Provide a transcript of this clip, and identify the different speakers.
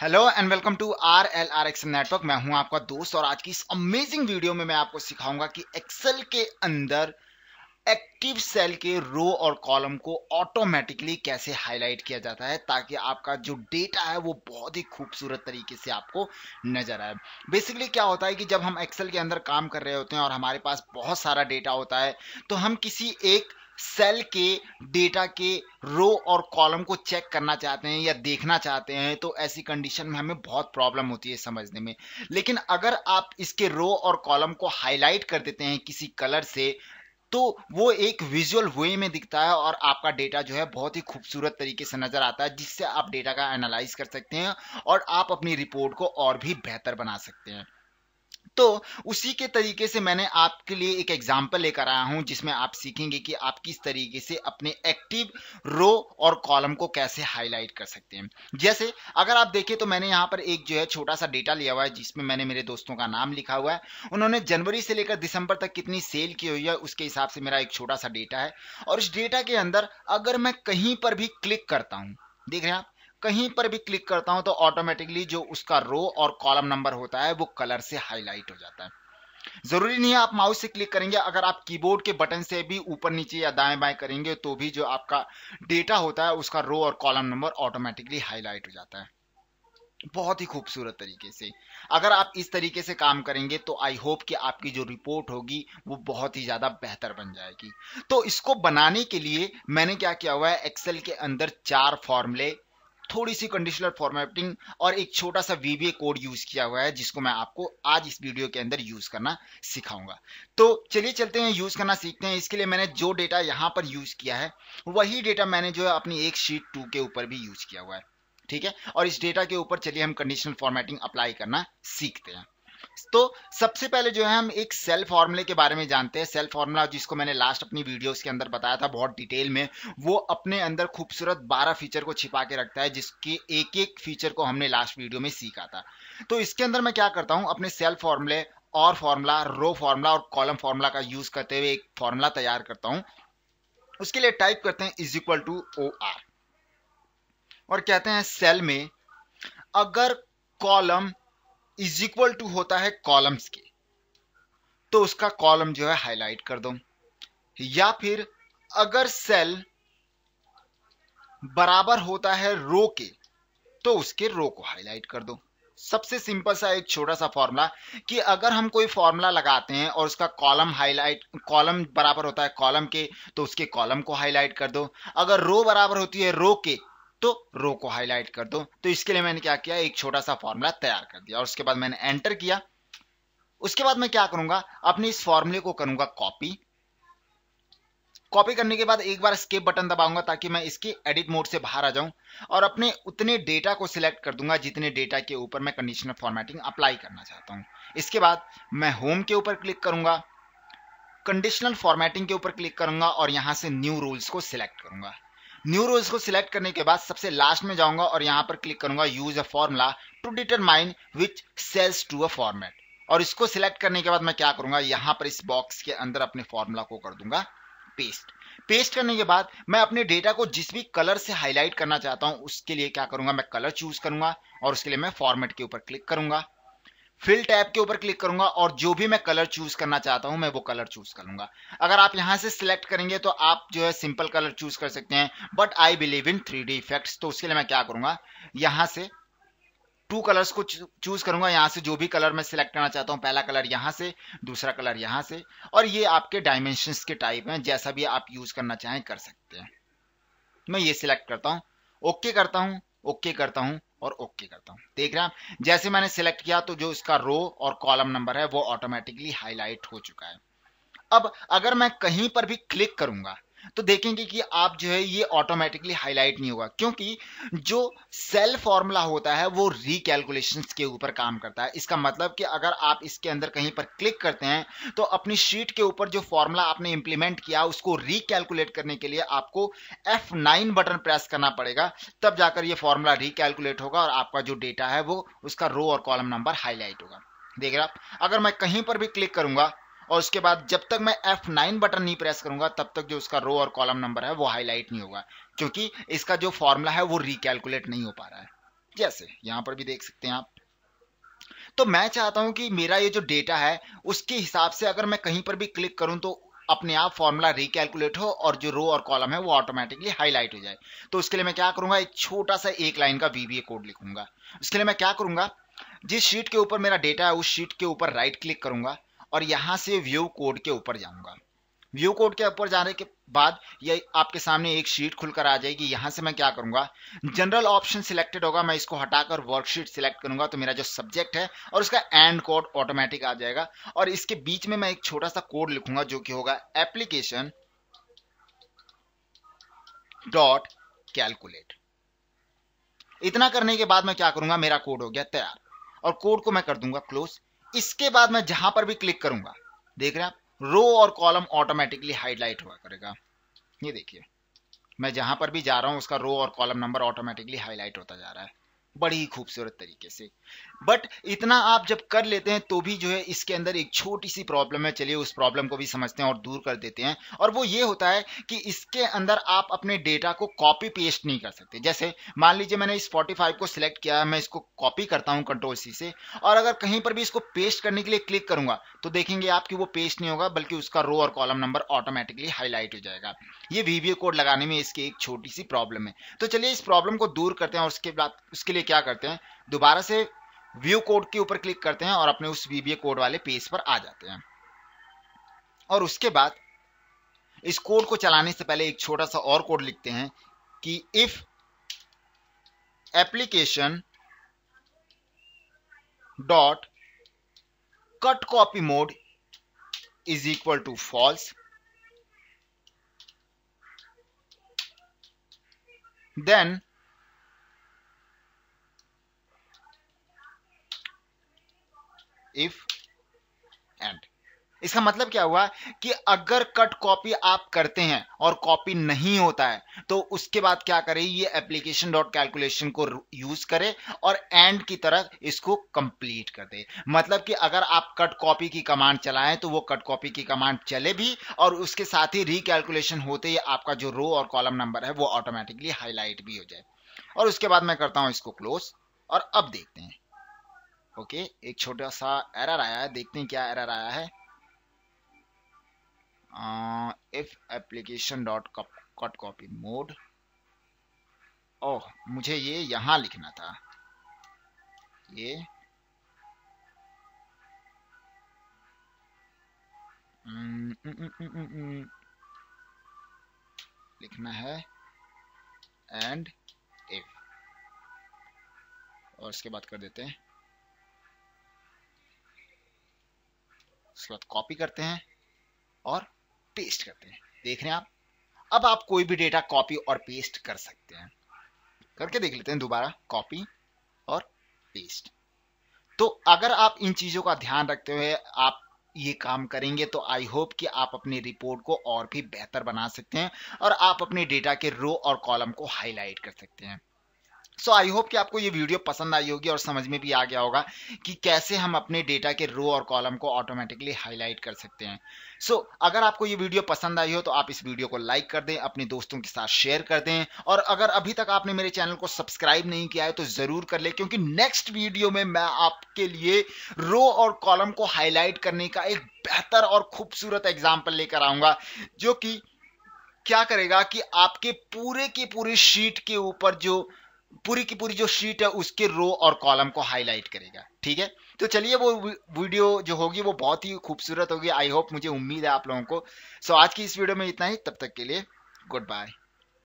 Speaker 1: Hello and welcome to R L R X network मैं हूँ आपका दोस्त और आज की इस अमेजिंग वीडियो में मैं आपको सिखाऊँगा कि एक्सेल के अंदर एक्टिव सेल के रो और कॉलम को ऑटोमेटिकली कैसे हाईलाइट किया जाता है ताकि आपका जो डेटा है वो बहुत ही खूबसूरत तरीके से आपको नज़र आए। बेसिकली क्या होता है कि जब हम एक्सेल के अंदर काम कर रहे होते हैं और हमारे पास बहुत सारा डेटा होता है तो हम किसी एक सेल के डेटा के रो और कॉलम को चेक करना चाहते हैं या देखना चाहते हैं तो ऐसी कंडीशन में हमें बहुत प्रॉब्लम होती है समझने में। लेकिन अगर आप इसके रो और कॉलम को हाईलाइट कर देते हैं किसी कलर से तो वो एक विजुअल वे में दिखता है और आपका डेटा जो है बहुत ही खूबसूरत तरीके से नज़र आता है, जिससे आप डेटा का एनालाइज कर सकते हैं और आप अपनी रिपोर्ट को और भी बेहतर बना सकते हैं। तो उसी के तरीके से मैंने आपके लिए एक एग्ज़ाम्पल लेकर आया हूँ, जिसमें आप सीखेंगे कि आप किस तरीके से अपने एक्टिव रो और कॉलम को कैसे हाईलाइट कर सकते हैं। जैसे, अगर आप देखें तो मैंने यहाँ पर एक जो है छोटा सा डेटा लिया हुआ है, जिसमें मैंने मेरे दोस्तों का नाम लिखा हुआ है। उन्होंने जनवरी से लेकर दिसंबर तक कितनी सेल की हुई है, उसके हिसाब से मेरा एक छोटा सा डेटा है। और इस डेटा के अंदर अगर मैं कहीं पर भी क्लिक करता हूँ, देख रहे हैं आप कहीं पर भी क्लिक करता हूँ तो ऑटोमेटिकली जो उसका रो और कॉलम नंबर होता है, वो कलर से हाईलाइट हो जाता है। ज़रूरी नहीं है आप माउस से क्लिक करेंगे, अगर आप कीबोर्ड के बटन से भी ऊपर नीचे या दाएँ बाएँ करेंगे तो भी जो आपका डेटा होता है, उसका रो और कॉलम नंबर ऑटोमेटिकली हाईलाइट हो जाता है। बहुत ही खूबसूरत तरीके से। अगर आप इस तरीके से काम करेंगे तो आई होप कि आपकी जो रिपोर्ट होगी, वो बहुत ही ज़्यादा बेहतर बन जाएगी। तो इसको बनाने के लिए मैंने क्या किया हुआ है एक्सेल के अंदर चार फॉर्मूले थोड़ी सी कंडीशनल फॉर्मेटिंग और एक छोटा सा वीबीए कोड यूज़ किया हुआ है, जिसको मैं आपको आज इस वीडियो के अंदर यूज़ करना सिखाऊँगा। तो चलिए चलते हैं यूज़ करना सीखते हैं। इसके लिए मैंने जो डेटा यहाँ पर यूज़ किया है, वही डेटा मैंने जो है अपनी एक शीट टू के ऊपर भी यूज़ किया हुआ है। ठीक है? और इस डेटा के ऊपर चलिए हम कंडीशनल फॉर्मेटिंग अप्लाई करना सीखते हैं। तो सबसे पहले जो है हम एक सेल फॉर्मूले के बारे में जानते हैं। सेल फॉर्मूला जिसको मैंने लास्ट अपनी वीडियोस के अंदर बताया था बहुत डिटेल में, वो अपने अंदर खूबसूरत 12 फीचर को छिपा के रखता है, जिसके एक एक फीचर को हमने लास्ट वीडियो में सीखा था। तो इसके अंदर मैं क्या करता हूँ, अपने सेल फॉर्मूले और फॉर्मूला रो फॉर्मूला और कॉलम फॉर्मूला का यूज़ करते हुए एक फॉर्मूला तैयार करता हूँ। उसके लिए टाइप करते हैं is equal to O R और कहते हैं सेल में, अगर कॉलम इज़ इक्वल टू होता है कॉलम्स के। तो उसका कॉलम जो है हाईलाइट कर दो। या फिर अगर सेल बराबर होता है रो के तो उसके रो को हाईलाइट कर दो। सबसे सिंपल सा एक छोटा सा फॉर्मूला कि अगर हम कोई फॉर्मूला लगाते हैं और उसका कॉलम हाईलाइट कॉलम बराबर होता है कॉलम के तो उसके कॉलम को हाईलाइट कर दो। अगर रो बराबर होती है रो के तो रो को हाईलाइट कर दो। तो इसके लिए मैंने क्या किया? एक छोटा सा फॉर्मूला तैयार कर दिया और उसके बाद मैंने एंटर किया। उसके बाद मैं क्या करूँगा? अपने इस फॉर्मूले को करूँगा कॉपी कॉपी करने के बाद एक बार स्केप बटन दबाऊँगा ताकि मैं इसके एडिट मोड से बाहर आ जाऊँ और अपने उतने डेटा को सिलेक्ट कर दूँगा जितने डेटा के ऊपर मैं कंडीशनल फॉर्मेटिंग अप्लाई करना चाहता हूँ। इसके बाद मैं होम के ऊपर क्लिक करूँगा। कंडीशनल फॉर्मेटिंग के ऊपर क्लिक करूँगा और यहाँ से न्यू रूल्स को सिलेक्ट करूँगा। न्यू रोज को सिलेक्ट करने के बाद सबसे लास्ट में जाऊँगा और यहाँ पर क्लिक करूँगा use a formula to determine which cells to a format और इसको सिलेक्ट करने के बाद मैं क्या करूँगा? यहाँ पर इस बॉक्स के अंदर अपने फॉर्मूला को कर दूँगा पेस्ट पेस्ट करने के बाद मैं अपने डेटा को जिस भी कलर से हाईलाइट करना चाहता हूँ, उसके लिए क्या करूँगा? मैं कलर चूज़ करूँगा और उसके लिए मैं फॉर्मेट के ऊपर क्लिक करूँगा। फिल टैब के ऊपर क्लिक करूँगा और जो भी मैं कलर चूज़ करना चाहता हूँ, मैं वो कलर चूज़ करूँगा अगर आप यहाँ से सिलेक्ट करेंगे तो आप जो है सिंपल कलर चूज़ कर सकते हैं but I believe in three D effects तो उसके लिए मैं क्या करूँगा? यहाँ से टू कलर्स को चूज़ करूँगा। यहाँ से जो भी कलर मैं सिलेक्ट करना चाहता हूँ, पहला कलर यहाँ से, दूसरा कलर यहाँ से, और ये आपके डायमेंशन के टाइप हैं, जैसा भी आप यूज़ करना चाहें कर सकते हैं। मैं ये सिलेक्ट करता हूँ। ओके करता हूँ ओके करता हूँ और ओके okay करता हूँ। देख रहे हैं जैसे मैंने सिलेक्ट किया तो जो इसका रो और कॉलम नंबर है, वो ऑटोमेटिकली हाईलाइट हो चुका है। अब अगर मैं कहीं पर भी क्लिक करूँगा तो देखेंगे कि आप जो है ये ऑटोमेटिकली हाईलाइट नहीं होगा, क्योंकि जो सेल फॉर्मूला होता है वो रिकैलकुलेशन के ऊपर काम करता है। इसका मतलब कि अगर आप इसके अंदर कहीं पर क्लिक करते हैं तो अपनी शीट के ऊपर जो फॉर्मूला आपने इंप्लीमेंट किया, उसको रिकैलकुलेट करने के लिए आपको F9 बटन प्रेस करना पड़ेगा। तब जाकर ये फॉर्मूला रिकैलकुलेट होगा और आपका जो डेटा है वो, उसका रो और कॉलम नंबर हाईलाइट होगा। देख रहे आप? अगर मैं कहीं पर भी क्लिक करूँगा और उसके बाद जब तक मैं F9 बटन नहीं प्रेस करूँगा, तब तक जो उसका रो और कॉलम नंबर है, वो हाईलाइट नहीं होगा। क्योंकि इसका जो फॉर्मूला है, वो रिकैलकुलेट नहीं हो पा रहा है। जैसे, यहाँ पर भी देख सकते हैं आप। तो मैं चाहता हूँ कि मेरा ये जो डेटा है, उसके हिसाब से अगर मैं कहीं पर भी क्लिक करूँ तो अपने आप फॉर्मूला रिकैलकुलेट हो और जो रो और कॉलम है, वो ऑटोमेटिकली हाईलाइट हो जाए। तो उसके लिए मैं क्या करूँगा, एक छोटा सा एक लाइन का वीबीए कोड लिखूँगा। उसके लिए मैं क्या करूँगा, जिस शीट के ऊपर मेरा डेटा है, उस शीट के ऊपर राइट क्लिक करूँगा। और यहाँ से व्यू कोड के ऊपर जाऊँगा। व्यू कोड के ऊपर जाने के बाद ये आपके सामने एक शीट खुलकर आ जाएगी। यहाँ से मैं क्या करूँगा? जनरल ऑप्शन सिलेक्टेड होगा, मैं इसको हटाकर वर्कशीट सिलेक्ट करूँगा तो मेरा जो सब्जेक्ट है और उसका एंड कोड ऑटोमेटिक आ जाएगा। और इसके बीच में मैं एक छोटा सा कोड लिखूँगा जो कि होगा एप्लीकेशन डॉट कैलकुलेट इतना करने के बाद मैं क्या करूँगा? मेरा कोड हो गया तैयार। और कोड को मैं कर दूँगा क्लोज इसके बाद मैं जहाँ पर भी क्लिक करूँगा, देख रहे हैं आप रो और कॉलम ऑटोमेटिकली हाईलाइट हुआ करेगा। ये देखिए, मैं जहाँ पर भी जा रहा हूँ, उसका रो और कॉलम नंबर ऑटोमेटिकली हाईलाइट होता जा रहा है। बड़ी ही खूबसूरत तरीके से। बट इतना आप जब कर लेते हैं तो भी जो है, इसके अंदर एक छोटी सी प्रॉब्लम है। चलिए, उस प्रॉब्लम को भी समझते हैं और दूर कर देते हैं। और वो ये होता है कि इसके अंदर आप अपने डेटा को कॉपी पेस्ट नहीं कर सकते। जैसे, मान लीजिए, मैंने 45 को सिलेक्ट किया है, मैं इसको कॉपी करता हूँ कंट्रोल सी से। और अगर कहीं पर भी इसको पेस्ट करने के लिए क्लिक करूँगा तो देखेंगे आप कि वो पेस्ट नहीं होगा, बल्कि उसका रो और कॉलम नंबर ऑटोमेटिकली हाईलाइट हो जाएगा। ये वीवीओ कोड लगाने में इसकी एक छोटी सी प्रॉब्लम है। तो चलिए, इस प्रॉब्लम को दूर करते हैं और उसके बाद, उसके लिए क्या करते हैं, दोबारा से व्यू कोड के ऊपर क्लिक करते हैं और अपने उस वीबीए कोड वाले पेज पर आ जाते हैं। और उसके बाद इस कोड को चलाने से पहले एक छोटा सा और कोड लिखते हैं कि if application dot cut copy mode is equal to false then if end इसका मतलब क्या हुआ कि अगर कट कॉपी आप करते हैं और कॉपी नहीं होता है तो उसके बाद क्या करें? ये एप्लीकेशन डॉट कैलकुलेशन को यूज़ करे और एंड की तरह इसको कंप्लीट कर दे। मतलब कि अगर आप कट कॉपी की कमांड चलाएँ तो वो कट कॉपी की कमांड चले भी और उसके साथ ही रिकैलकुलेशन होते ही आपका जो रो और कॉलम नंबर है, वो ऑटोमेटिकली हाईलाइट भी हो जाए। और उसके बाद मैं करता हूँ इसको क्लोज और अब देखते हैं। ओके एक छोटा सा एरर आया है देखते हैं क्या एरर आया है। If application dot cut copy mode ओह मुझे ये यहाँ लिखना था। ये। हम्म, हम्म, हम्म, लिखना है। एंड इफ़ और इसके बाद कर देते हैं। बाद कॉपी करते हैं और पेस्ट करते हैं। देख रहे हैं आप? अब आप कोई भी डेटा कॉपी और पेस्ट कर सकते हैं। करके देख लेते हैं दोबारा कॉपी और पेस्ट तो अगर आप इन चीज़ों का ध्यान रखते हुए आप ये काम करेंगे तो आई होप कि आप अपनी रिपोर्ट को और भी बेहतर बना सकते हैं और आप अपने डेटा के रो और कॉलम को हाईलाइट कर सकते हैं। सो आई होप कि आपको ये वीडियो पसंद आई होगी और समझ में भी आ गया होगा कि कैसे हम अपने डेटा के रो और कॉलम को ऑटोमेटिकली हाईलाइट कर सकते हैं। सो so, अगर आपको ये वीडियो पसंद आई हो तो आप इस वीडियो को लाइक कर दें अपने दोस्तों के साथ शेयर कर दें और अगर अभी तक आपने मेरे चैनल को सब्सक्राइब नहीं किया है तो ज़रूर कर ले क्योंकि नेक्स्ट वीडियो में मैं आपके लिए रो और कॉलम को हाईलाइट करने का एक बेहतर और खूबसूरत एग्ज़ाम्पल लेकर आऊँगा जो कि क्या करेगा कि आपके पूरे के पूरे शीट के ऊपर जो पूरी की पूरी जो शीट है उसके रो और कॉलम को हाईलाइट करेगा, ठीक है? तो चलिए वो वीडियो जो होगी वो बहुत ही खूबसूरत होगी। आई होप मुझे उम्मीद है आप लोगों को। सो आज की इस वीडियो में इतना ही। तब तक के लिए गुड बाय